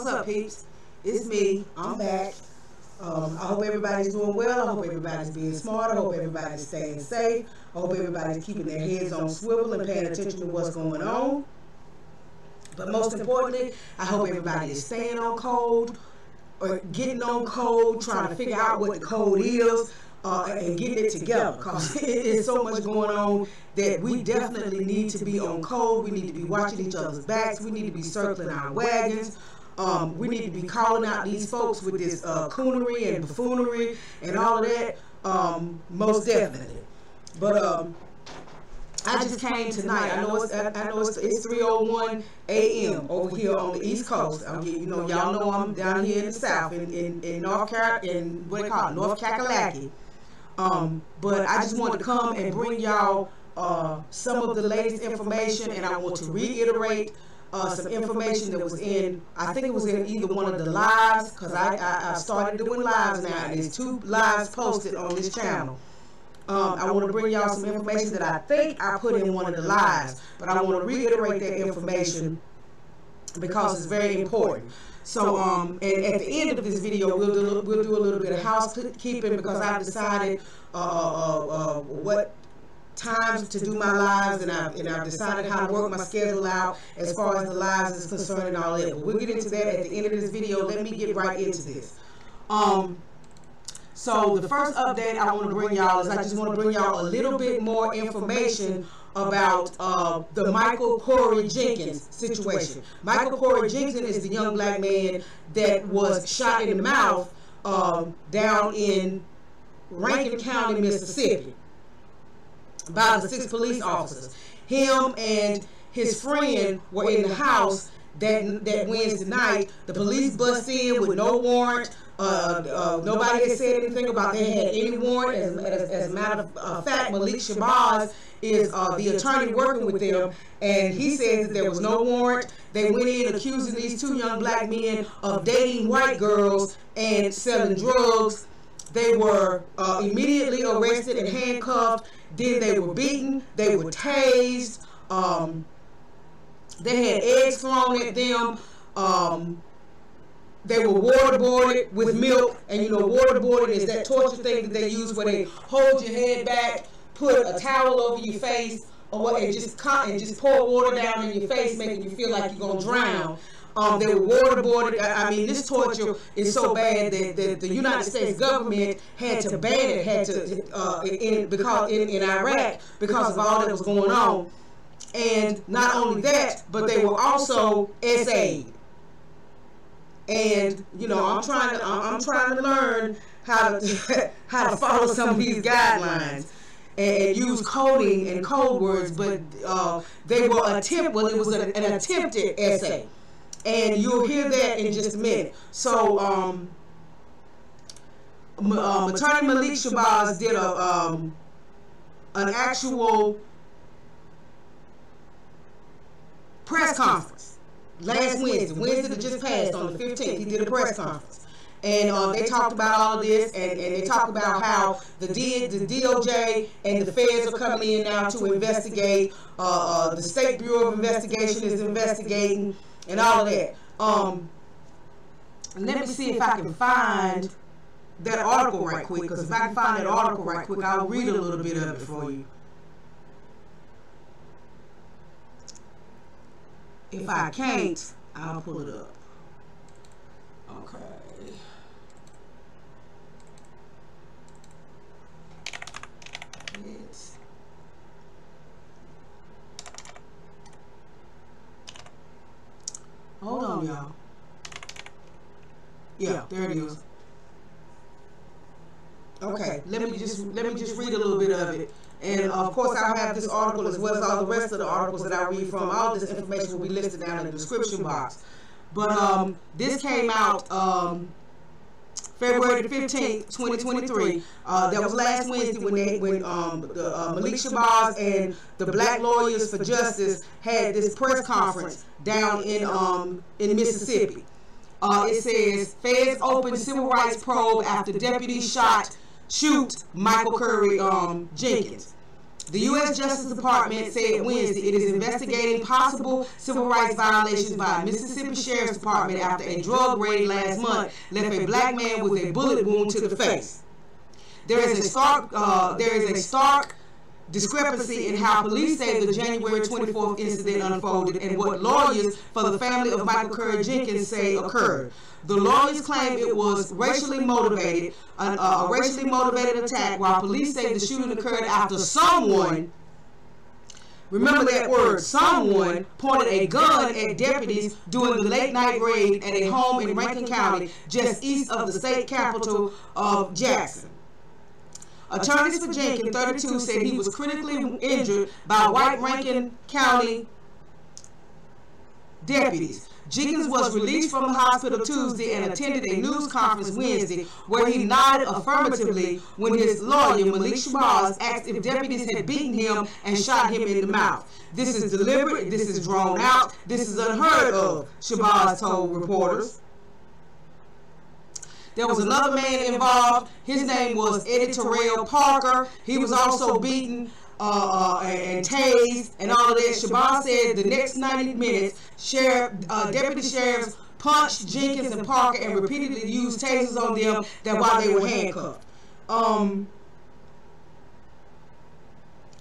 What's up, peeps? It's me. I'm back. Um, I hope everybody's doing well. I hope everybody's being smart. I hope everybody's staying safe. I hope everybody's keeping their heads on swivel and paying attention to what's going on. But most importantly, I hope everybody is staying on code or getting on code, trying to figure out what the code is. Uh, and getting it together because it is so much going on that we definitely need to be on code. We need to be watching each other's backs. We need to be circling our wagons. Um, we need to be calling out these folks with this uh, coonery and buffoonery and all of that. Um, most definitely. But um, I just came tonight. I know it's I know it's, it's 3:01 a.m. over here on the East Coast. I'm, you know, y'all know I'm down here in the South, in in, in North Carolina, in what they call it, North Kakalaki. Um, but I just wanted to come and bring y'all uh, some of the latest information, and I want to reiterate uh, some information that was in, I think it was in either one of the lives, because I, I, I, started doing lives now, and there's two lives posted on this channel. Um, I want to bring y'all some information that I think I put in one of the lives, but I want to reiterate that information because it's very important. So, um, and at the end of this video, we'll do, we'll do a little bit of housekeeping because I've decided uh, uh, uh, what times to do my lives and I've, and I've decided how to work my schedule out as far as the lives is concerned and all that. But we'll get into that at the end of this video. Let me get right into this. Um, so the first update I want to bring y'all is I just want to bring y'all a little bit more information about uh, the Michael Corey Jenkins situation. Michael Corey Jenkins is the young black man that was shot in the mouth um, down in Rankin County, Mississippi by the six police officers. Him and his friend were in the house that that Wednesday night. The police bust in with no warrant. Uh, uh, nobody had said anything about they had any warrant. As, as, as a matter of uh, fact, Malik Shabazz is uh, the attorney working with them, and he says that there was no warrant. They went in accusing these two young black men of dating white girls and selling drugs. They were uh, immediately arrested and handcuffed they were beaten. They were tased. Um, they had eggs thrown at them. Um, they were waterboarded with milk. And you know, waterboarding is that torture thing that they use where they hold your head back, put a towel over your face, or what, and just and just pour water down in your face, making you feel like you're gonna drown. Um, they were waterboarded. I mean, this torture is so bad that, that the United States government had to ban it, had to uh, in because in, in Iraq because of all that was going on. And not only that, but they were also SA'd. And you know, I'm trying to I'm trying to learn how to how to follow some of these guidelines and use coding and code words, but uh, they were attempt. Well, it was an, an attempted SA and you'll hear that in just a minute. So, um, um, Attorney Malik Shabazz did a um, an actual press conference last Wednesday. Wednesday that just passed on the 15th. He did a press conference. And uh, they talked about all of this, and, and they talked about how the, D, the DOJ and the feds are coming in now to investigate. Uh, uh, the State Bureau of Investigation is investigating and all of that. Um, let me see if I can find that article right quick, because if I can find that article right quick, I'll read a little bit of it for you. If I can't, I'll pull it up. Okay. Hold on, y'all. Yeah, there it is. Okay, let me just let me just read a little bit of it. And of course, I'll have this article as well as all the rest of the articles that I read from. All this information will be listed down in the description box. But um, this came out um, February the 15th, 2023. Uh, that was last Wednesday when they, when um, the, uh, Malik Shabazz and the Black Lawyers for Justice had this press conference down in um, in Mississippi. Uh, it says feds open civil rights probe after deputy shot shoot Michael Corey um, Jenkins. The U.S. Justice Department said Wednesday it is investigating possible civil rights violations by Mississippi Sheriff's Department after a drug raid last month left a black man with a bullet wound to the face. There is a stark, uh, there is a stark discrepancy in how police say the January 24th incident unfolded and what lawyers for the family of Michael Corey Jenkins say occurred. The lawyers claim it was racially motivated, a, a racially motivated attack, while police say the shooting occurred after someone Remember that word, someone pointed a gun at deputies during the late night raid at a home in Rankin County, just east of the state capital of Jackson. Attorneys for Jenkins, 32, said he was critically injured by white Rankin County deputies. Jenkins was released from the hospital Tuesday and attended a news conference Wednesday where he nodded affirmatively when his lawyer, Malik Shabazz, asked if deputies had beaten him and shot him in the mouth. This is deliberate, this is drawn out, this is unheard of, Shabazz told reporters. There was another man involved. His name was Eddie Terrell Parker. He was also beaten uh, uh, and tased and all of that. Shabazz said the next 90 minutes, sheriff, uh, deputy sheriffs punched Jenkins and Parker and repeatedly used tasers on them that while they were handcuffed. Um,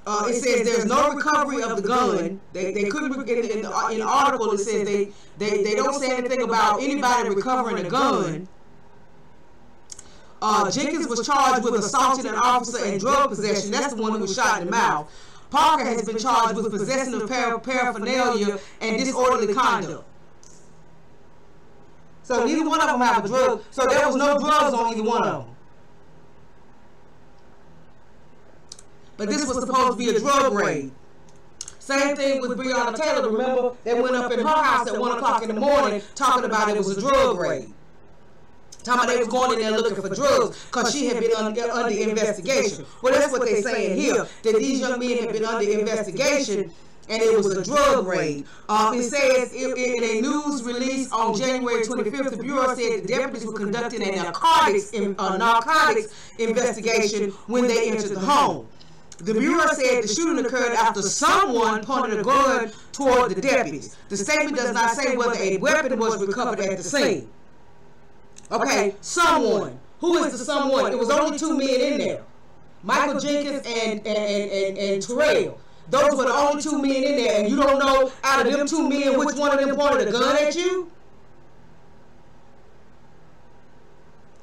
uh, it says there's no recovery of the gun. They, they couldn't the, in the, in the article. It says they, they they don't say anything about anybody recovering a gun. Uh, Jenkins was charged with assaulting an officer and drug possession. That's the one who was shot in the mouth. Parker has been charged with possession of para paraphernalia and disorderly conduct. So neither one of them have a drug. So there was no drugs on either one of them. But this was supposed to be a drug raid. Same thing with Breonna Taylor. Remember, they went up in her house at 1 o'clock in the morning talking about it was a drug raid. Talking about they was going in there looking for drugs because she had been under, under investigation. Well, that's what they're saying here, that these young men had been under investigation and it was a drug raid. Um, it says in, in, a news release on January 25th, the Bureau said the deputies were conducting a narcotics, in, a narcotics investigation when they entered the home. The Bureau said the shooting occurred after someone pointed a gun toward the deputies. The statement does not say whether a weapon was recovered at the scene. Okay, someone. Who is the someone? It was only two men in there. Michael Jenkins and, and, and, and, Terrell. Those were the only two men in there, and you don't know out of them two men which one of them pointed a gun at you?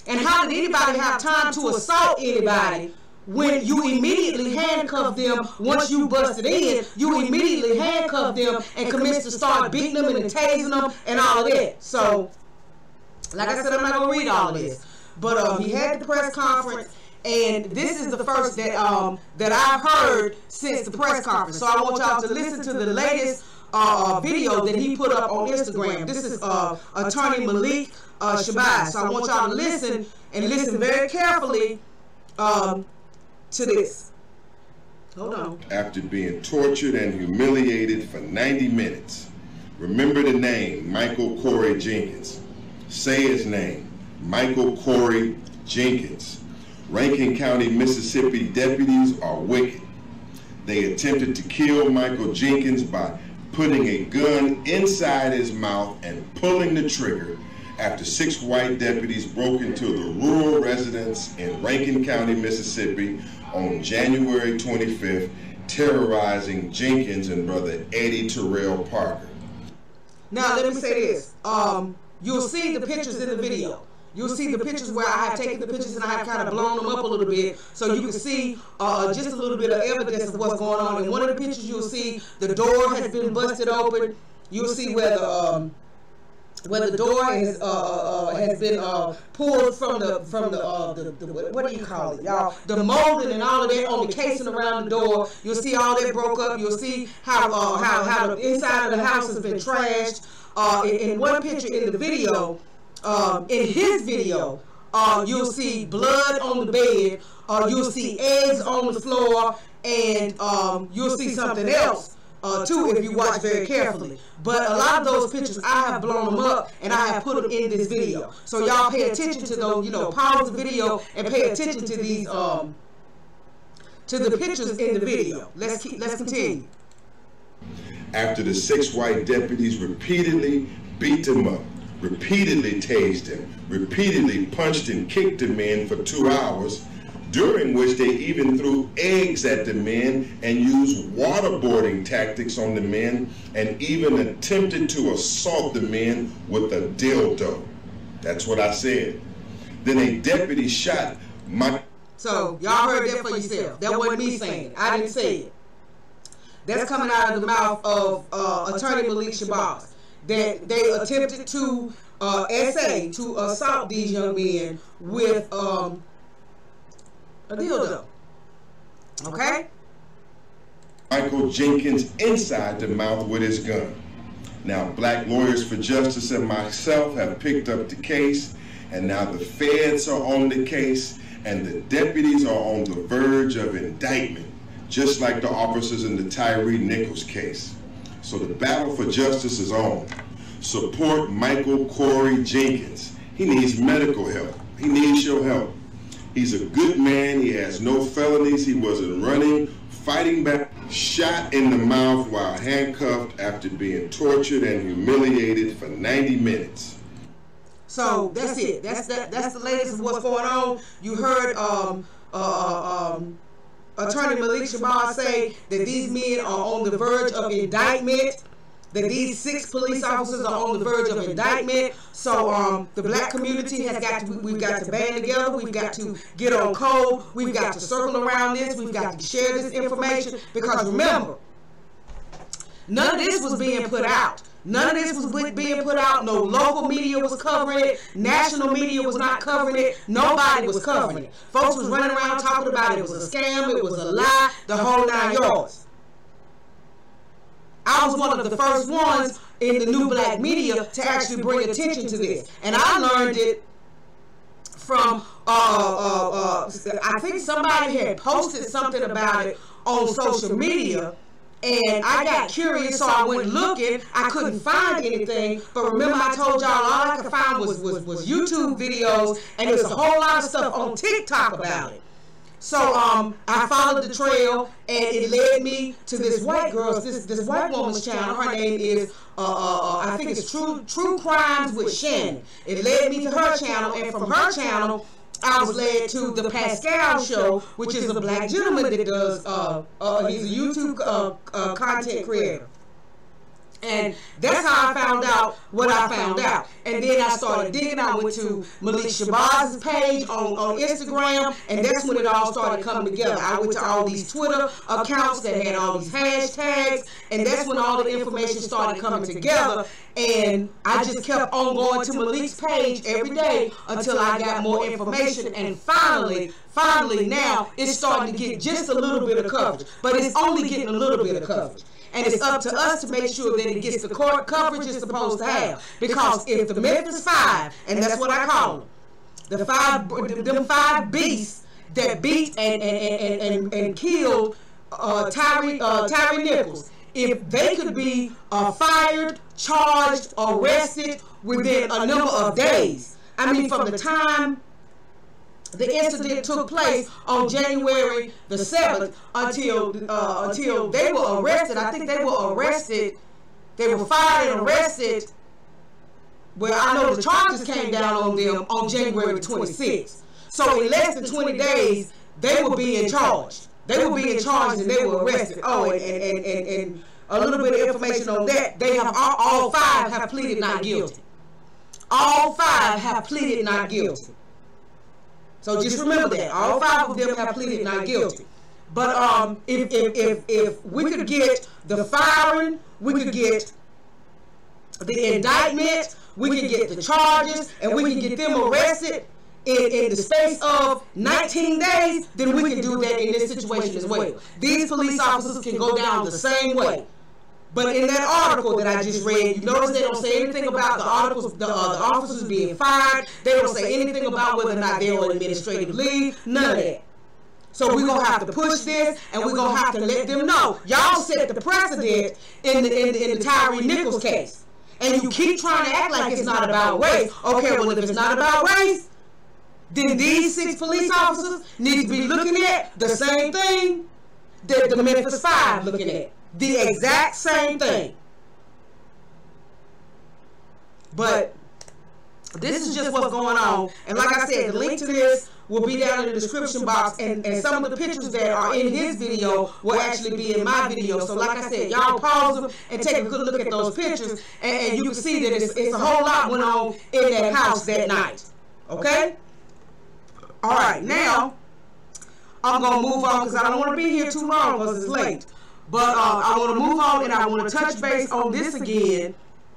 And how did anybody have time to assault anybody when you immediately handcuff them once you busted in? You immediately handcuff them and commence to start beating them and tasing them and all of that. So like I said, I'm not gonna read all this, but um, he had the press conference, and this is the first that um that I've heard since the press conference. So I want y'all to listen to the latest uh, video that he put up on Instagram. This is uh, Attorney Malik uh, Shabazz. So I want y'all to listen and listen very carefully um, to this. Hold on. After being tortured and humiliated for 90 minutes, remember the name Michael Corey Jenkins say his name, Michael Corey Jenkins. Rankin County, Mississippi deputies are wicked. They attempted to kill Michael Jenkins by putting a gun inside his mouth and pulling the trigger after six white deputies broke into the rural residence in Rankin County, Mississippi on January 25th, terrorizing Jenkins and brother Eddie Terrell Parker. Now, let me say this. Um, You'll see the pictures in the video. You'll see the pictures where I have taken the pictures and I have kind of blown them up a little bit so you can see uh, just a little bit of evidence of what's going on. In one of the pictures, you'll see the door has been busted open. You'll see where the um, where the door is, uh, uh, uh, has been uh, pulled from the from the, uh, the, the, what do you call it, y'all? The molding and all of that on the casing around the door. You'll see all that broke up. You'll see how uh, how how the inside of the house has been trashed uh, in, in, one picture in the video, um, in his video, uh, you'll see blood on the bed, uh, you'll see eggs on the floor, and um, you'll see something else uh, too if you watch very carefully. But a lot of those pictures, I have blown them up and I have put them in this video. So y'all pay attention to those, you know, pause the video and pay attention to these um, to the pictures in the video. Let's keep, let's continue. After the six white deputies repeatedly beat him up, repeatedly tased him, repeatedly punched and kicked the men for two hours, during which they even threw eggs at the men and used waterboarding tactics on the men and even attempted to assault the men with a dildo. That's what I said. Then a deputy shot my. So y'all heard that for yourself. That wasn't me saying it. I didn't say it. That's coming out of the mouth of uh, Attorney Malik Shabazz. That they attempted to uh, essay to assault these young men with um, a dildo. Okay? Michael Jenkins inside the mouth with his gun. Now, Black Lawyers for Justice and myself have picked up the case, and now the feds are on the case, and the deputies are on the verge of indictment, just like the officers in the Tyre Nichols case. So the battle for justice is on. Support Michael Corey Jenkins. He needs medical help. He needs your help. He's a good man. He has no felonies. He wasn't running, fighting back, shot in the mouth while handcuffed after being tortured and humiliated for 90 minutes. So that's it. That's that. That's the latest of what's going on. You heard um, uh, um, Attorney Malik Shabazz say that these men are on the verge of indictment that these six police officers are on the verge of indictment. So um, the black community has got to, we've got to band together. We've got to get on code. We've got to circle around this. We've got to share this information because remember, none of this was being put out. None of this was being put out. No local media was covering it. National media was not covering it. Nobody was covering it. Folks was running around talking about it. It was a scam. It was a lie. The whole nine yards. I was one of the first ones in the new black media to actually bring attention to this. And I learned it from, uh, uh, uh, I think somebody had posted something about it on social media. And I got curious, so I went looking. I couldn't find anything. But remember, I told y'all all I could find was, was, was YouTube videos, and there's a whole lot of stuff on TikTok about it. So um, I followed the trail, and it led me to this white girl's, this this white woman's channel. Her name is, uh, uh, uh, I think it's True True Crimes with Shannon. It led me to her channel, and from her channel, I was led to the Pascal Show, which is a black gentleman that does. Uh, uh, he's a YouTube uh, uh, content creator. And that's how I found out what I found out. And then I started digging. I went to Malik Shabazz's page on, on Instagram, and that's when it all started coming together. I went to all these Twitter accounts that had all these hashtags, and that's when all the information started coming together. And I just kept on going to Malik's page every day until I got more information. And finally, finally now, it's starting to get just a little bit of coverage. But it's only getting a little bit of coverage and it's up to us to make sure that it gets the court coverage it's supposed to have. Because if the Memphis Five, and that's what I call them, the five, them five beasts that beat and and and and, and killed uh, Tyre uh, Tyre Nichols, if they could be uh, fired, charged, arrested within a number of days, I mean, from the time the incident took place on January the 7th until uh, until they were arrested. I think they were arrested. They were fired and arrested. Well, I know the charges came down on them on January 26th. So in less than 20 days, they were being charged. They were being charged and they were arrested. Oh, and, and, and, and a little bit of information on that. They have all, all five have pleaded not guilty. All five have pleaded not guilty. So just remember that. All five of them have pleaded not guilty. But um, if, if, if, if we could get the firing, we could get the indictment, we could get the charges, and we can get them arrested in, in the space of 19 days, then we can do that in this situation as well. These police officers can go down the same way. But in that article that I just read, you notice they don't say anything about the articles, the, uh, the officers being fired. They don't say anything about whether or not they're on administrative leave. None of that. So we're gonna have to push this, and we're gonna have to let them know. Y'all set the precedent in the in the, in the Tyre Nichols case, and you keep trying to act like it's not about race. Okay, well if it's not about race, then these six police officers need to be looking at the same thing that the Memphis Five looking at. The exact same thing. But this is just what's going on. And like I said, the link to this will be down in the description box. And, and some of the pictures that are in his video will actually be in my video. So like I said, y'all pause them and take a good look at those pictures. And, and you can see that it's, it's a whole lot went on in that house that night. Okay? All right, now I'm going to move on because I don't want to be here too long because it's late. But uh, I want to move on and I want to touch base on this again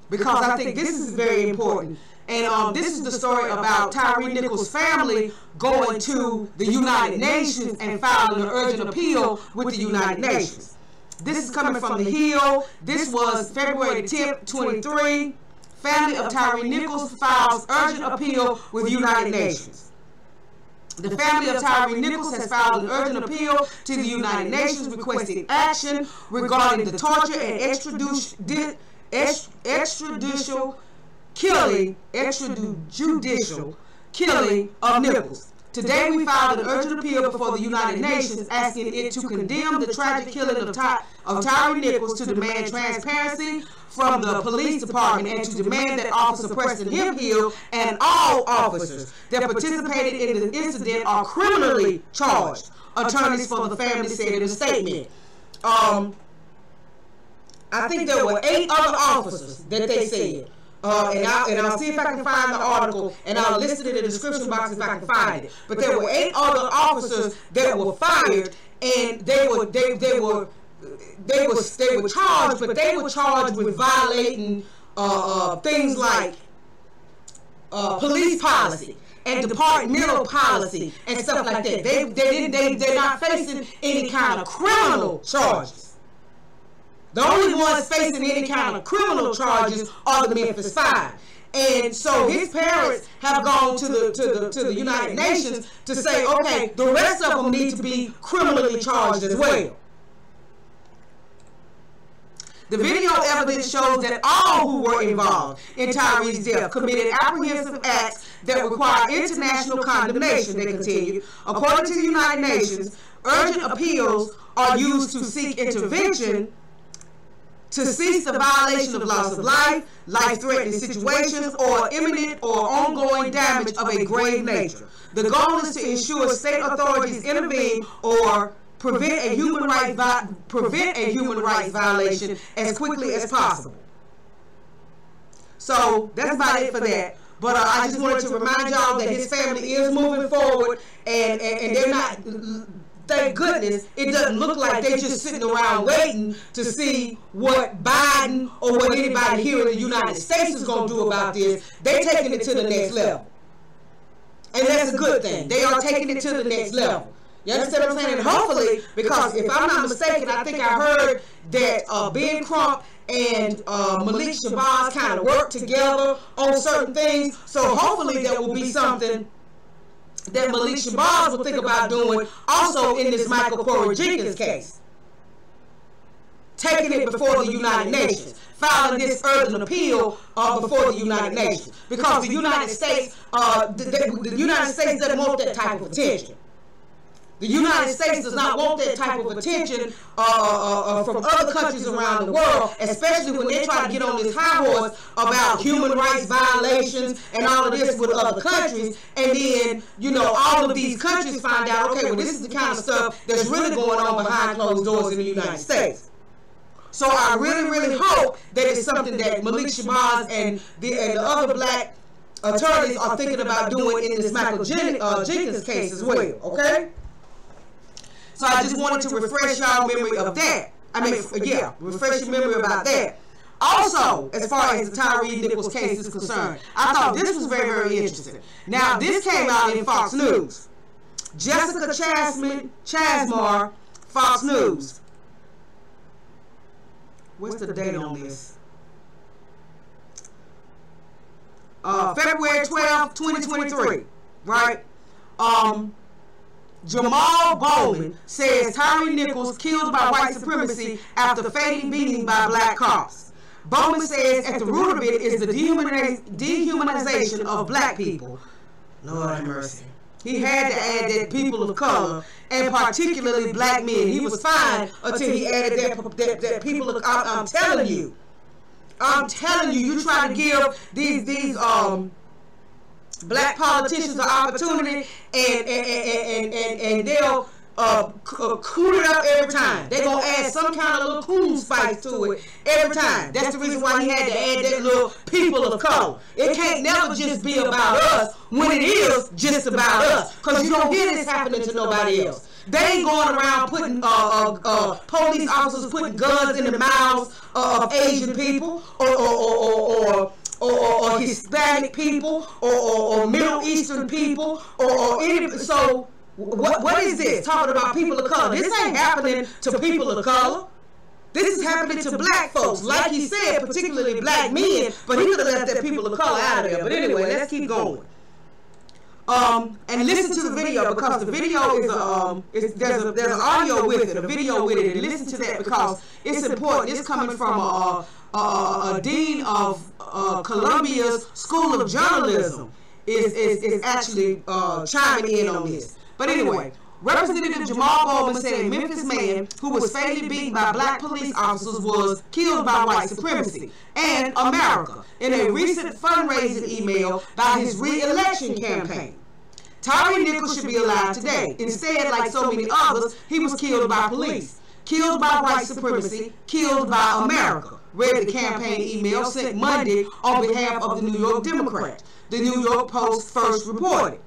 because I think this is very important. And um, this is the story about Tyre Nichols' family going to the United Nations and filing an urgent appeal with the United Nations. This is coming from the Hill. This was February 10th, 23. Family of Tyree Nichols files urgent appeal with United Nations. The family of Tyre Nichols has filed an urgent appeal to the United Nations requesting action regarding the torture and extrajudicial killing, extrajudicial killing of Nichols. Today we filed an urgent appeal before the United Nations asking it to condemn the tragic killing of, Ty of Tyre Nichols to demand transparency from the police department and to demand that Officer Preston Hemphill and all officers that participated in the incident are criminally charged. Attorneys for the family said in a statement. Um, I think there were eight other officers that they said. Uh, and, I'll, and I'll see if I can find the article, and I'll list it in the description box if I can find it. But there were eight other officers that were fired, and they were they they were they were they were charged, but they were charged with violating uh, uh, things like uh, police policy and departmental policy and stuff like that. They they didn't they they're not facing any kind of criminal charges. The only ones facing any kind of criminal charges are the Memphis Five. And so his parents have gone to the to the to the United Nations to say, okay, the rest of them need to be criminally charged as well. The video evidence shows that all who were involved in Tyre's death committed apprehensive acts that require international condemnation, they continue. According to the United Nations, urgent appeals are used to seek intervention to cease the violation of loss of life, life-threatening situations, or imminent or ongoing damage of a grave nature. The goal is to ensure state authorities intervene or prevent a human rights prevent a human rights violation as quickly as possible. So that's about it for that. But uh, I just wanted to remind y'all that his family is moving forward, and, and, and they're not thank goodness it doesn't look like they're just sitting around waiting to see what Biden or what anybody here in the United States is going to do about this. They're taking it to the next level. And that's a good thing. They are taking it to the next level. You understand what I'm saying? And hopefully, because if I'm not mistaken, I think I heard that uh, Ben Crump and uh, Malik Shabazz kind of work together on certain things. So hopefully there will be something that Malik Shabazz will think about doing also in this Michael Corey Jenkins case. Taking it before the United Nations, filing this urgent appeal uh, before the United Nations. Because the United States, uh, the, the, the United States doesn't want that type of attention. The United States does not want that type of attention uh, uh, uh, from other countries around the world, especially when they try to get on this high horse about human rights violations and all of this with other countries. And then, you know, all of these countries find out, okay, well, this is the kind of stuff that's really going on behind closed doors in the United States. So I really, really hope that it's something that Malik Shabazz and the, and the other black attorneys are thinking about doing in this Michael Jen, uh, Jenkins case as well, okay? So I just wanted to refresh y'all memory of that. I mean, yeah, refresh your memory about that. Also, as far as the Tyre Nichols case is concerned, I thought this was very, very interesting. Now, this came out in Fox News. Jessica Chasman, Chasmar, Fox News. What's the date on this? Uh, February 12, 2023, right? Um, Jamal Bowman says Tyre Nichols killed by white supremacy after fatally beating by black cops. Bowman says at the root of it is the dehumanization of black people. Lord have mercy. He had to add that people of color and particularly black men. He was fine until he added that that, that people of I'm, I'm telling you. I'm telling you, you try to give these these um black politicians an opportunity and and and and, and, they'll uh, uh, cool it up every time. They're going to add some kind of little cool spice to it every time. That's the reason why he had to add that little people of color. It can't never just be about us when it is just about us. Because you don't hear this happening to nobody else. They ain't going around putting uh, uh, uh, police officers putting guns in the mouths of Asian people or, or, or, or or, or, or, Hispanic people or, or, Middle Eastern people or, any so what, what is this? Talking about people of color. This ain't happening to people of color. This is happening to black folks, like he said, particularly black men, but he could have left that people of color out of there. But anyway, let's keep going. Um, and listen to the video because the video is a, um, there's a, there's an audio with it, a video with it, and listen to that because it's important. It's coming from a, a, a dean of uh, Columbia's School of Journalism is is, is actually uh, chiming in on this. But anyway, Representative Jamal Bowman said a Memphis man who was fatally beaten by black police officers was killed by white supremacy and America in a recent fundraising email by his re-election campaign. Tyre Nichols should be alive today. Instead, like so many others, he was killed by police, killed by white supremacy, killed by America. Read the campaign email sent Monday on behalf of the New York Democrat. The New York Post first reported.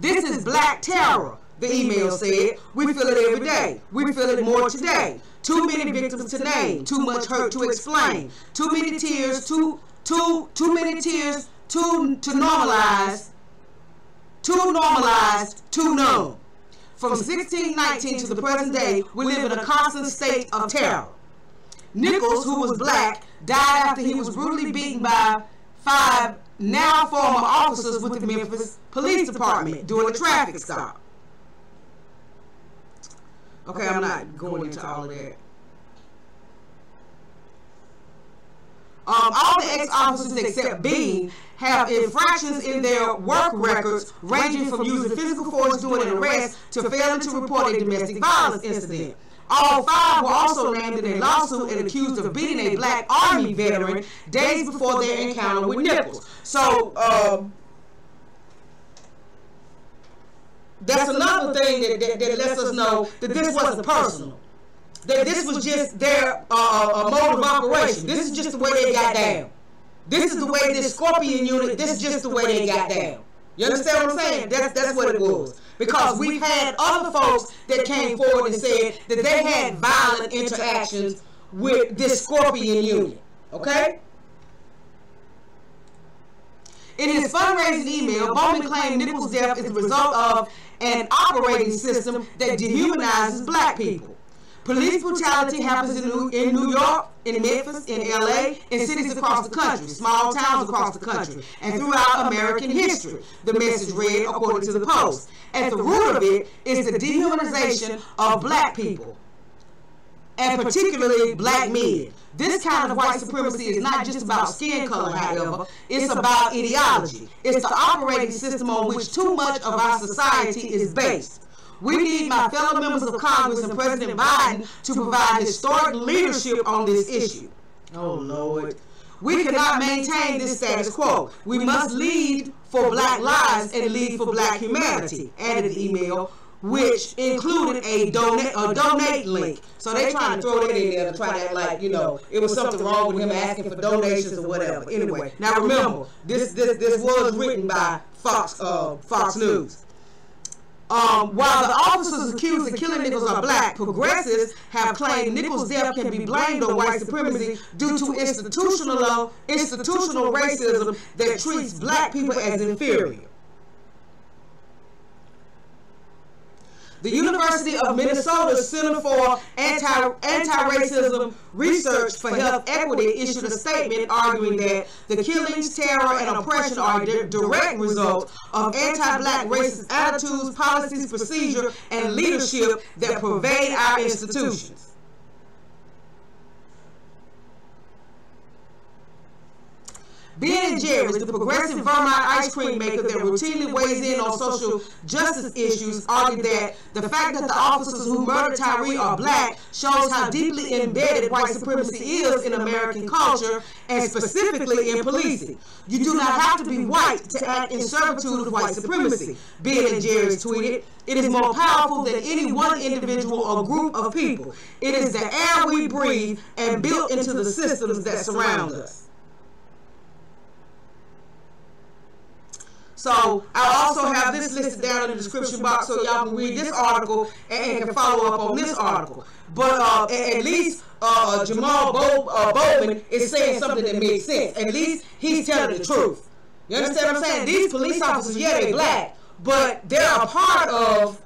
This is black terror, the email said. We feel it every day. We feel it more today. Too many victims to name, too much hurt to explain, too many tears, too too too many tears, too to normalize, too normalized, too known. From 1619 to the present day, we live in a constant state of terror. Nichols, who was black, died after he was brutally beaten by five now former officers with the Memphis Police Department during a traffic stop. Okay, I'm not going into all of that. Um, all the ex-officers except Bean have infractions in their work records ranging from using physical force during an arrest to failing to report a domestic violence incident. All five were also named in a lawsuit and accused of beating a black army veteran days before their encounter with Nichols. So, um, that's another thing that, that, that, lets us know that this wasn't personal. That this was just their uh, uh, mode of operation. This is just the way they got down. This is the way this Scorpion unit, this is just the way they got down. You understand what I'm saying? That's, that's what it was because we've had other folks that came forward and said that they had violent interactions with this Scorpion unit. Okay? In his fundraising email, Bowman claimed Nichols' death is the result of an operating system that dehumanizes black people. Police brutality happens in New, in New York, in Memphis, in LA, in cities across the country, small towns across the country, and throughout American history, the message read according to the Post. At the root of it is the dehumanization of black people, and particularly black men. This kind of white supremacy is not just about skin color, however, it's about ideology. It's the operating system on which too much of our society is based. We need my fellow members of Congress and President Biden to provide historic leadership on this issue. Oh, Lord. We cannot maintain this status quo. We must lead for black lives and lead for black humanity, added the email, which included a donate a donate link. So they trying to throw that in there to try to act like, you know, it was something wrong with him asking for donations or whatever. Anyway, now remember, this this this was written by Fox uh, Fox News. Um, while the officers accused of killing Nichols are black, progressives have claimed Nichols' death can be blamed on white supremacy due to institutional, institutional racism that treats black people as inferior. The University of Minnesota's Center for Anti, Anti-Racism Research for Health Equity issued a statement arguing that the killings, terror, and oppression are di direct results of anti-black racist attitudes, policies, procedure, and leadership that pervade our institutions. Ben and Jerry's, the progressive Vermont ice cream maker that routinely weighs in on social justice issues, argued that the fact that the officers who murdered Tyre are black shows how deeply embedded white supremacy is in American culture and specifically in policing. You do not have to be white to act in servitude of white supremacy. Ben and Jerry's tweeted, it is more powerful than any one individual or group of people. It is the air we breathe and built into the systems that surround us. So I also have this listed down in the description box so y'all can read this article and, and can follow up on this article. But uh, at least uh, Jamal Bo- uh, Bowman is saying something that makes sense. At least he's telling the truth. You understand what I'm saying? These police officers, yeah, they're black, but they're a part of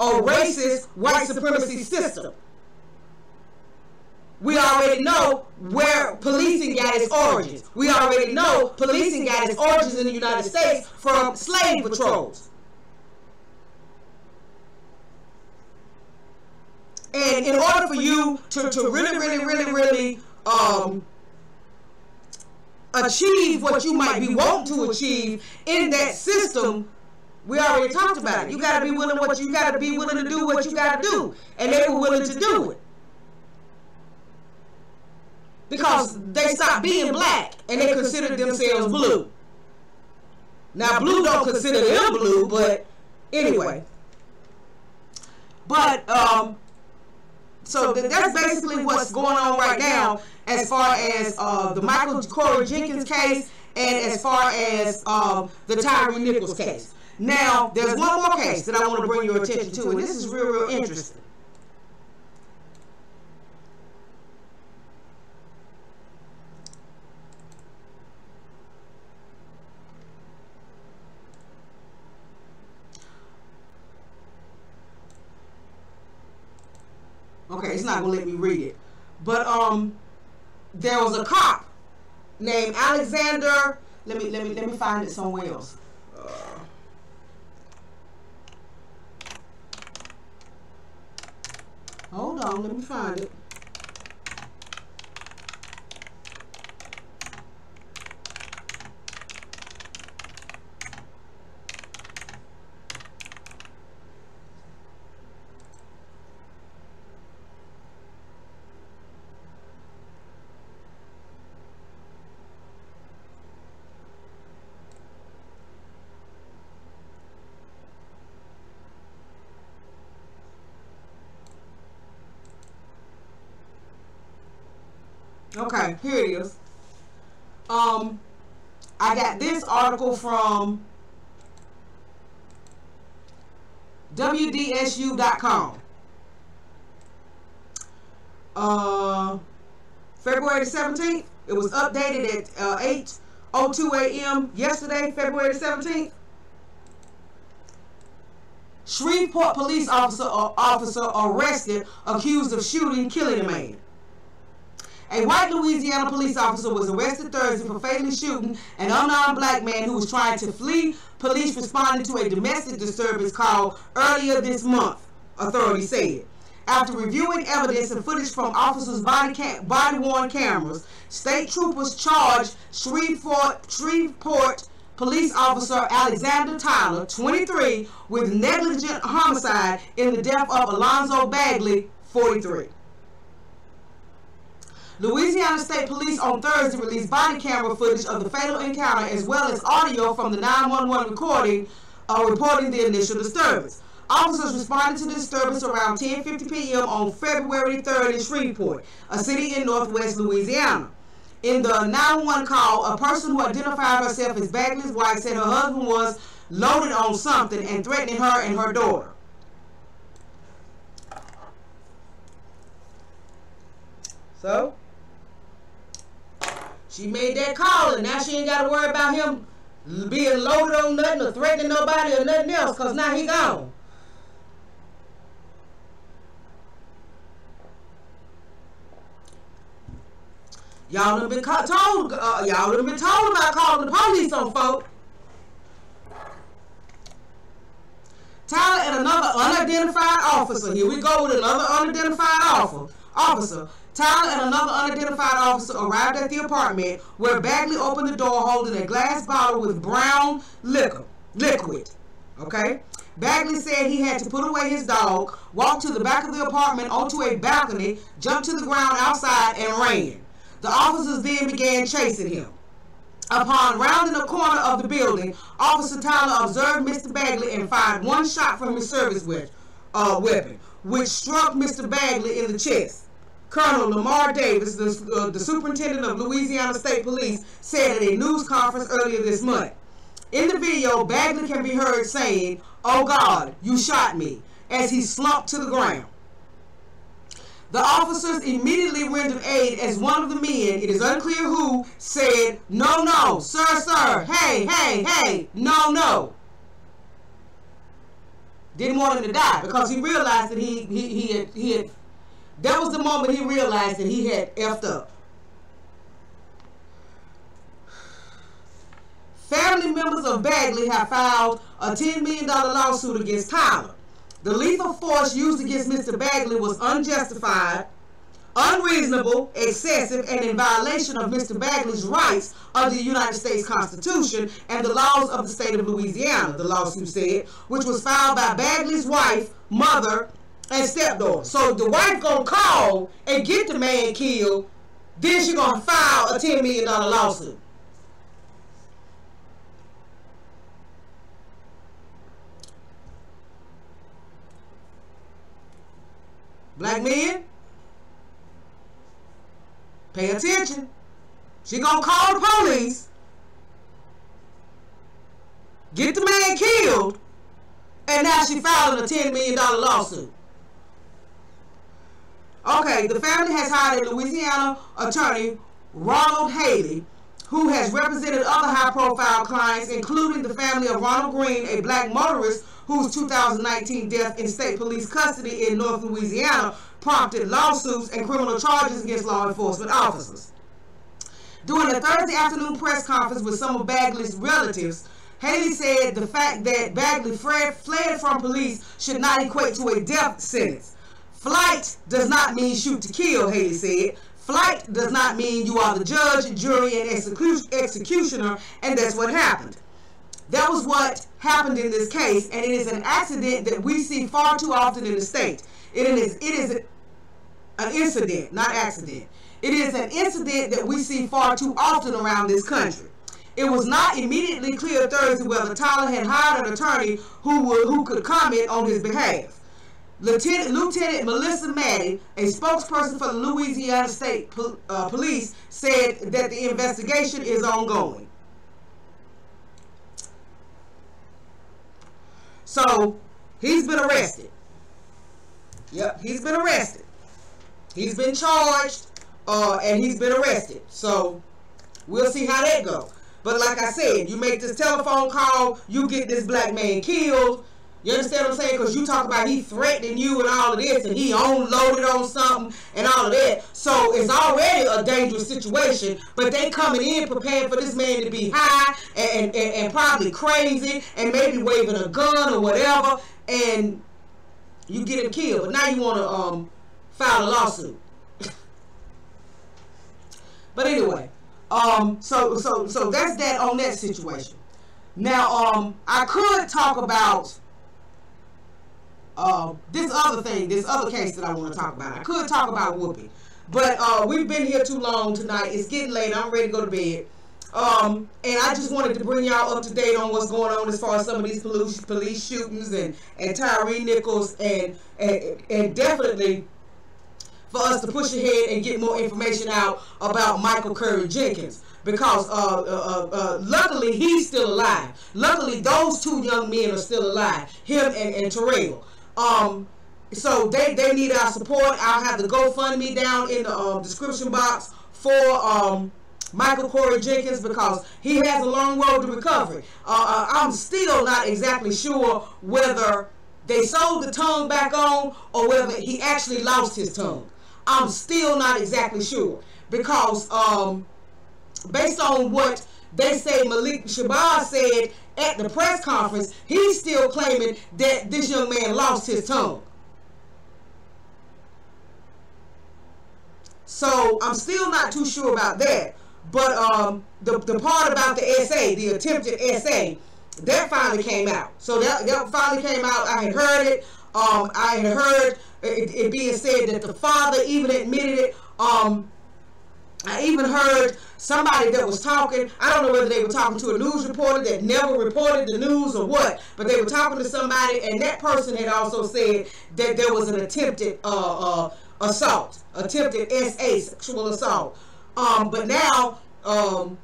a racist white supremacy system we already know where policing got its origins. We already know policing got its origins in the United States from slave patrols. And in order for you to, to really, really, really, really um, achieve what you might be wanting to achieve in that system, we already talked about it. You gotta be willing what you gotta be willing to do what you gotta do. And they were willing to do it because they stopped being black and they considered themselves blue. Now, blue don't consider them blue, but anyway. But um, so that's basically what's going on right now as far as uh, the Michael Corey Jenkins case and as far as um, the Tyre Nichols case. Now, there's one more case that I want to bring your attention to, and this is real, real interesting. Okay, it's not gonna let me read it. But um, there was a cop named Alexander. Let me let me let me find it somewhere else. Uh, hold on, let me find it. Okay, here it is. Um, I got this article from WDSU.com. Uh, February 17th. It was updated at uh, 8.02 a.m. yesterday, February 17th. Shreveport police officer uh, officer arrested accused of shooting, killing a man. A white Louisiana police officer was arrested Thursday for fatally shooting an unarmed black man who was trying to flee. Police responded to a domestic disturbance call earlier this month, authorities said. After reviewing evidence and footage from officers' body, cam- body worn cameras, state troopers charged Shreveport, Shreveport police officer Alexander Tyler, 23, with negligent homicide in the death of Alonzo Bagley, 43. Louisiana State Police on Thursday released body camera footage of the fatal encounter as well as audio from the 911 recording uh, reporting the initial disturbance. Officers responded to the disturbance around 10:50 p.m. on February 3rd in Shreveport, a city in northwest Louisiana. In the 911 call, a person who identified herself as Bagley's wife said her husband was loaded on something and threatening her and her daughter. So, she made that call, and now she ain't got to worry about him being loaded on nothing or threatening nobody or nothing else, because now he gone. Y'all done been told, uh, y'all done been told about calling the police on folk. Tyler and another unidentified officer. Here we go with another unidentified officer officer, Tyler and another unidentified officer arrived at the apartment where Bagley opened the door holding a glass bottle with brown liquor, liquid. Okay? Bagley said he had to put away his dog, walked to the back of the apartment onto a balcony, jumped to the ground outside, and ran. The officers then began chasing him. Upon rounding the corner of the building, Officer Tyler observed Mr. Bagley and fired one shot from his service uh, weapon, which struck Mr. Bagley in the chest. Colonel Lamar Davis, the, uh, the superintendent of Louisiana State Police, said at a news conference earlier this month. In the video, Bagley can be heard saying, Oh God, you shot me, as he slumped to the ground. The officers immediately rendered aid as one of the men, it is unclear who, said, No, no, sir, sir, hey, hey, hey, no, no. Didn't want him to die because he realized that he, he, he, had, he had, that was the moment he realized that he had effed up. Family members of Bagley have filed a $10 million lawsuit against Tyler. The lethal force used against Mr. Bagley was unjustified, unreasonable, excessive, and in violation of Mr. Bagley's rights under the United States Constitution and the laws of the state of Louisiana, the lawsuit said, which was filed by Bagley's wife, mother, and stepdaughter. So the wife gonna call and get the man killed, then she gonna file a $10 million lawsuit. Black men, pay attention. She gonna call the police, get the man killed, and now she filing a $10 million lawsuit. Okay, the family has hired a Louisiana attorney, Ronald Haley, who has represented other high-profile clients, including the family of Ronald Greene, a black motorist whose 2019 death in state police custody in North Louisiana prompted lawsuits and criminal charges against law enforcement officers. During a Thursday afternoon press conference with some of Bagley's relatives, Haley said the fact that Bagley fled from police should not equate to a death sentence. Flight does not mean shoot to kill, Haley said. Flight does not mean you are the judge, jury, and executioner, and that's what happened. That was what happened in this case, and it is an accident that we see far too often in the state. It is, it is an incident, not accident. It is an incident that we see far too often around this country. It was not immediately clear Thursday whether Tyler had hired an attorney who would, who could comment on his behalf. Lieutenant, Lieutenant Melissa Matey, a spokesperson for the Louisiana State uh, Police, said that the investigation is ongoing. So he's been arrested. Yep, he's been arrested. He's been charged, uh, and he's been arrested. So we'll see how that goes. But like I said, you make this telephone call, you get this black man killed. You understand what I'm saying? Because you talk about he threatening you and all of this, and he unloaded on something and all of that. So it's already a dangerous situation. But they coming in prepared for this man to be high and, and, and probably crazy and maybe waving a gun or whatever, and you get him killed. But now you want to um file a lawsuit. but anyway, um, so so so that's that on that situation. Now, um, I could talk about uh, this other thing, this other case that I want to talk about. I could talk about Whoopi, but uh, we've been here too long tonight. It's getting late. I'm ready to go to bed. Um, and I just wanted to bring y'all up to date on what's going on as far as some of these police, police shootings and, and Tyre Nichols and, and, and definitely for us to push ahead and get more information out about Michael Corey Jenkins because uh, uh, uh, uh, luckily he's still alive. Luckily those two young men are still alive, him and, and Terrell. Um, so they, they need our support. I'll have the GoFundMe down in the um, description box for um, Michael Corey Jenkins because he has a long road to recovery. Uh, uh, I'm still not exactly sure whether they sewed the tongue back on or whether he actually lost his tongue. I'm still not exactly sure because um, based on what they say Malik Shabazz said at the press conference, he's still claiming that this young man lost his tongue. So I'm still not too sure about that. But um, the, the part about the SA, the attempted SA, that finally came out. So that, that finally came out. I had heard it. Um, I had heard it, it, being said that the father even admitted it. Um, I even heard somebody that was talking. I don't know whether they were talking to a news reporter that never reported the news or what, but they were talking to somebody, and that person had also said that there was an attempted uh, uh, assault, attempted SA, sexual assault. Um, but now, um,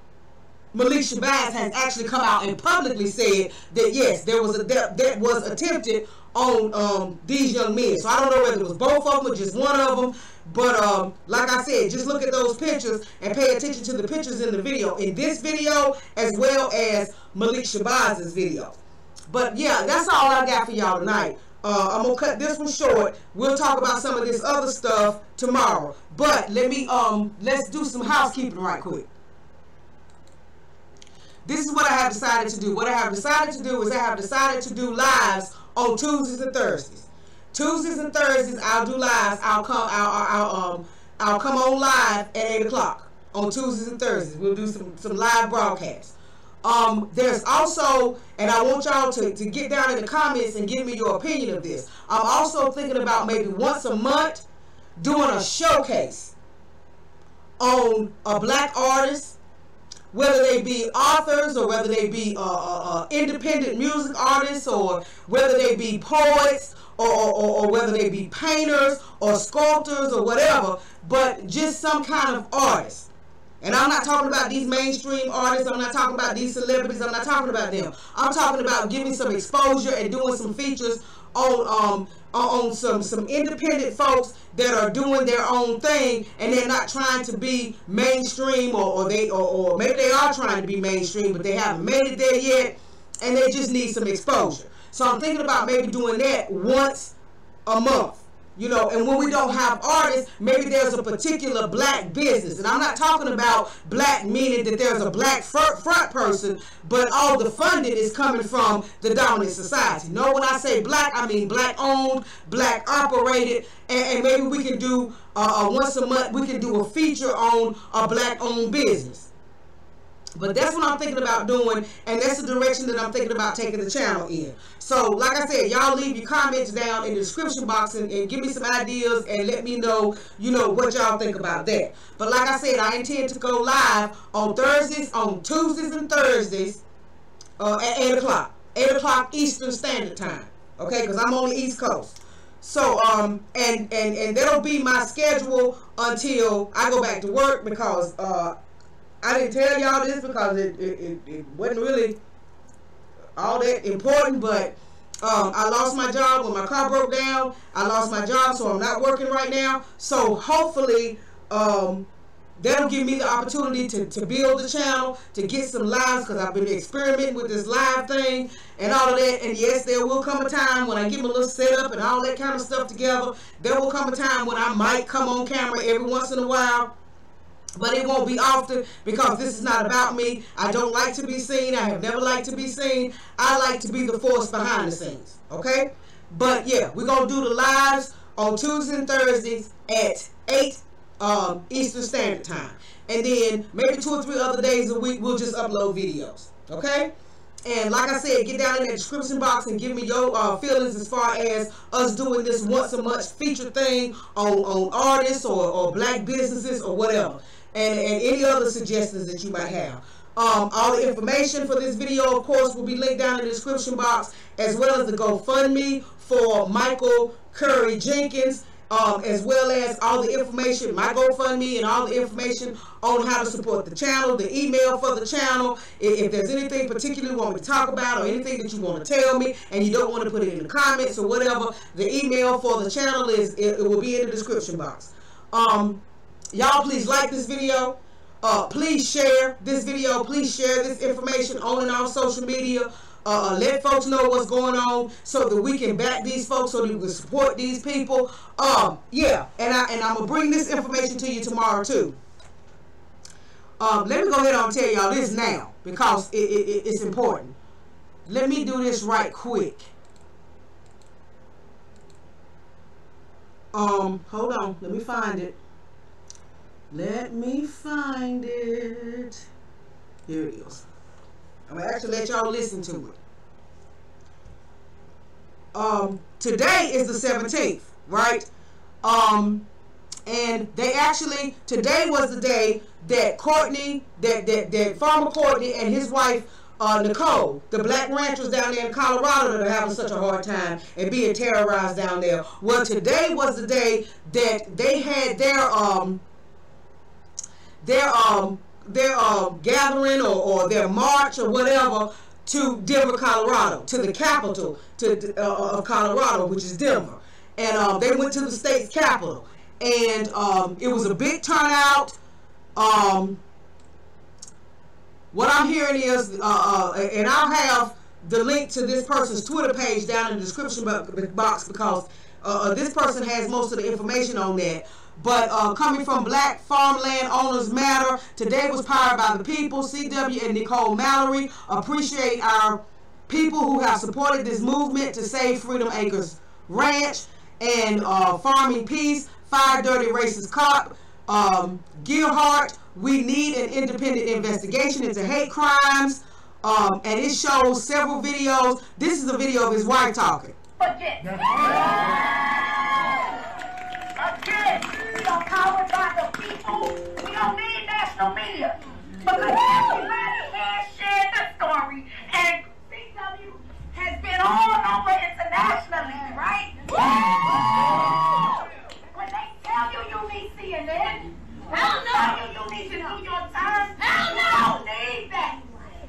Shabazz has actually come out and publicly said that yes, there was a that, that was attempted on um, these young men. So I don't know whether it was both of them or just one of them. But um, like I said, just look at those pictures and pay attention to the pictures in the video. In this video, as well as Malik Shabazz's video. But yeah, that's all I got for y'all tonight. Uh, I'm gonna cut this one short. We'll talk about some of this other stuff tomorrow. But let me um let's do some housekeeping right quick. This is what I have decided to do. What I have decided to do is I have decided to do lives on Tuesdays and Thursdays. Tuesdays and Thursdays I'll do lives. I'll come I'll, I'll um I'll come on live at eight o'clock on Tuesdays and Thursdays. We'll do some some live broadcasts. Um, there's also, and I want y'all to, to get down in the comments and give me your opinion of this. I'm also thinking about maybe once a month doing a showcase on a black artist, whether they be authors or whether they be uh, uh, uh independent music artists or whether they be poets or, or, or whether they be painters or sculptors or whatever, but just some kind of artist and I'm not talking about these mainstream artists. I'm not talking about these celebrities. I'm not talking about them. I'm talking about giving some exposure and doing some features on um on some some independent folks that are doing their own thing and they're not trying to be mainstream or, or they or, or maybe they are trying to be mainstream but they haven't made it there yet and they just need some exposure. So I'm thinking about maybe doing that once a month. You know, and when we don't have artists, maybe there's a particular black business. And I'm not talking about black meaning that there's a black front, front person, but all the funding is coming from the dominant society. No, when I say black, I mean black owned, black operated, and, and maybe we can do uh, once a month, we can do a feature on a black owned business. But that's what I'm thinking about doing, and that's the direction that I'm thinking about taking the channel in. So, like I said, y'all leave your comments down in the description box and, and give me some ideas and let me know, you know, what y'all think about that. But like I said, I intend to go live on Thursdays, on Tuesdays and Thursdays uh, at 8 o'clock. 8 o'clock Eastern Standard Time. Okay, because I'm on the East Coast. So, um, and, and, and that'll be my schedule until I go back to work because, uh, I didn't tell y'all this because it, it, it, it wasn't really all that important, but um, I lost my job when my car broke down. I lost my job, so I'm not working right now. So hopefully, um, that'll give me the opportunity to, to build the channel, to get some lives, because I've been experimenting with this live thing and all of that. And yes, there will come a time when I get my little setup and all that kind of stuff together. There will come a time when I might come on camera every once in a while but it won't be often because this is not about me. I don't like to be seen. I have never liked to be seen. I like to be the force behind the scenes. Okay? But yeah, we're going to do the lives on Tuesdays and Thursdays at 8 um, Eastern Standard Time. And then maybe two or three other days a week, we'll just upload videos. Okay? And like I said, get down in the description box and give me your uh, feelings as far as us doing this once a month feature thing on, on artists or, or black businesses or whatever and, and any other suggestions that you might have. Um, all the information for this video, of course, will be linked down in the description box, as well as the GoFundMe for Michael Corey Jenkins, um, as well as all the information, my GoFundMe, and all the information on how to support the channel, the email for the channel. If, if there's anything particularly you want me to talk about or anything that you want to tell me and you don't want to put it in the comments or whatever, the email for the channel is it, it will be in the description box. Um, Y'all please like this video. Uh, please share this video. Please share this information on and off social media. Uh, let folks know what's going on so that we can back these folks so that we can support these people. Um, yeah, and I and I'm gonna bring this information to you tomorrow too. Um, let me go ahead and tell y'all this now because it, it, it's important. Let me do this right quick. Um, hold on, let me find it. Let me find it. Here it is. I'm gonna actually let y'all listen to it. Um, today is the 17th, right? Um, and they actually today was the day that Courtney, that that that farmer Courtney and his wife uh, Nicole, the black ranchers down there in Colorado that are having such a hard time and being terrorized down there. Well, today was the day that they had their um their um their uh, gathering or, or their march or whatever to Denver, Colorado, to the capital to uh, of Colorado, which is Denver, and um, they went to the state's capital, and um, it was a big turnout. Um, what I'm hearing is, uh, uh, and I'll have the link to this person's Twitter page down in the description box because uh, uh, this person has most of the information on that. But uh, coming from Black Farmland Owners Matter, today was powered by the people. CW and Nicole Mallory appreciate our people who have supported this movement to save Freedom Acres Ranch and uh, Farming Peace, Five Dirty Racist Cop, um, Gearhart, we need an independent investigation into hate crimes. Um, and it shows several videos. This is a video of his wife talking. Again, again, we are powered by the people. We don't need national media. Because everybody has shared the story. And CW has been all over internationally, right? When they tell you you need CNN, Hell no! You, you need the New York Times. Hell no! You need that.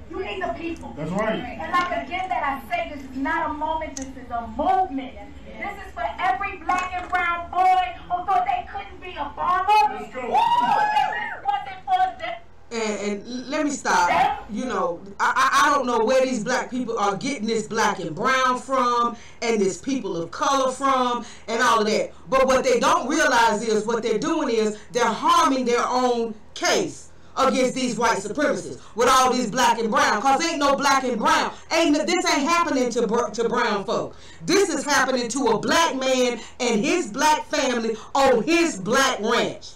You need the people. That's right. And like again that I say, this is not a moment, this is a movement. This is for every black and brown boy who thought they couldn't be a farmer. Let's go. This wasn't for them. And, and, me stop. You know, I, I don't know where these black people are getting this black and brown from, and this people of color from, and all of that. But what they don't realize is what they're doing is they're harming their own case against these white supremacists with all these black and brown. Cause ain't no black and brown. Ain't this ain't happening to to brown folk. This is happening to a black man and his black family on his black ranch.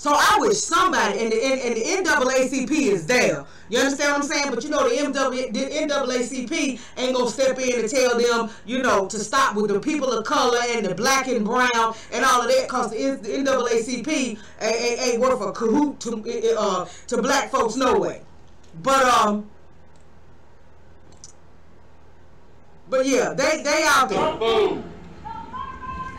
So I wish somebody, and the, and, and the NAACP is there. You understand what I'm saying? But you know the, MW, the NAACP ain't gonna step in and tell them, you know, to stop with the people of color and the black and brown and all of that, cause the, NAACP ain't, ain't, worth a cahoot to uh, to black folks no way. But um, but yeah, they they out there.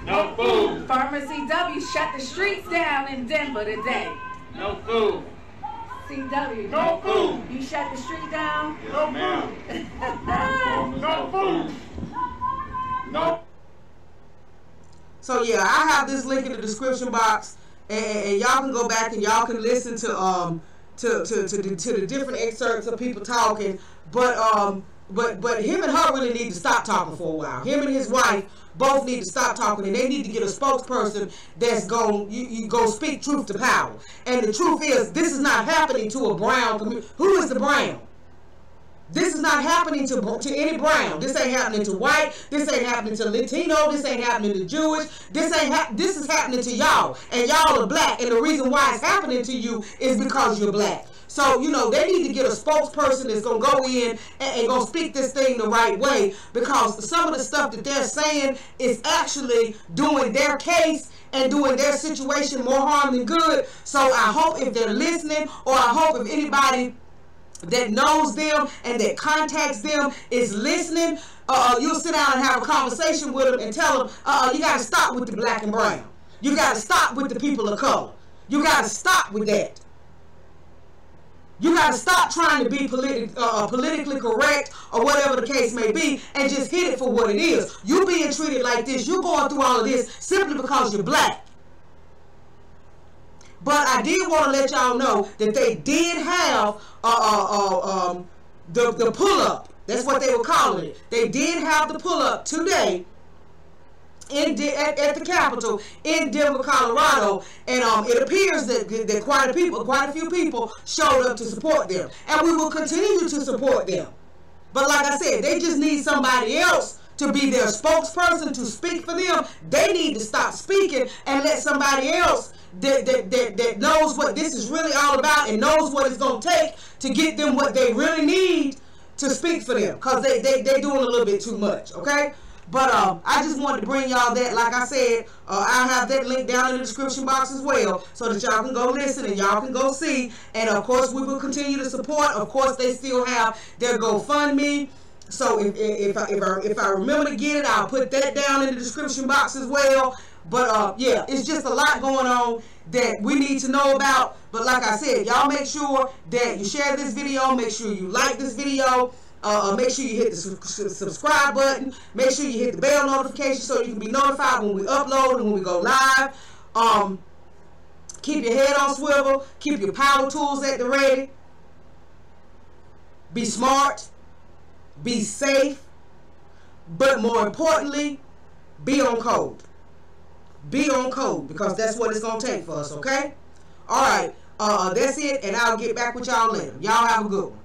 No food. Farmer CW shut the streets down in Denver today. No food. CW. No food. You shut the street down? No food. No food. No. So yeah, I have this link in the description box, and, and y'all can go back and y'all can listen to um to to to the, to the different excerpts of people talking. But um but but him and her really need to stop talking for a while. Him and his wife both need to stop talking and they need to get a spokesperson that's going you, you go speak truth to power. And the truth is this is not happening to a brown community. Who is the brown? This is not happening to, to any brown. This ain't happening to white. This ain't happening to Latino. This ain't happening to Jewish. This ain't ha- this is happening to y'all. And y'all are black. And the reason why it's happening to you is because you're black. So, you know, they need to get a spokesperson that's going to go in and, and going to speak this thing the right way because some of the stuff that they're saying is actually doing their case and doing their situation more harm than good. So I hope if they're listening or I hope if anybody that knows them and that contacts them is listening, uh, you'll sit down and have a conversation with them and tell them, uh, you got to stop with the black and brown. You got to stop with the people of color. You got to stop with that. You got to stop trying to be politi- uh, politically correct or whatever the case may be and just hit it for what it is. You being treated like this, you going through all of this simply because you're black. But I did want to let y'all know that they did have uh, uh, uh, um, the, the pull-up. That's what they were calling it. They did have the pull-up today in at, at, the Capitol in Denver, Colorado, and um, it appears that, that quite a people, quite a few people showed up to support them, and we will continue to support them. But like I said, they just need somebody else to be their spokesperson to speak for them, they need to stop speaking and let somebody else that, that, that, that knows what this is really all about and knows what it's going to take to get them what they really need to speak for them because they, they, they're doing a little bit too much, okay? But um, I just wanted to bring y'all that. Like I said, uh, I'll have that link down in the description box as well so that y'all can go listen and y'all can go see. And of course, we will continue to support. Of course, they still have their GoFundMe. So if, if, I, if, I, if I remember to get it, I'll put that down in the description box as well. But uh, yeah, it's just a lot going on that we need to know about. But like I said, y'all make sure that you share this video. Make sure you like this video. Uh, make sure you hit the su subscribe button. Make sure you hit the bell notification so you can be notified when we upload and when we go live. Um, keep your head on swivel. Keep your power tools at the ready. Be smart. Be safe. But more importantly, be on code be on code because that's what it's going to take for us, okay? All right. Uh, that's it, and I'll get back with y'all later. Y'all have a good one.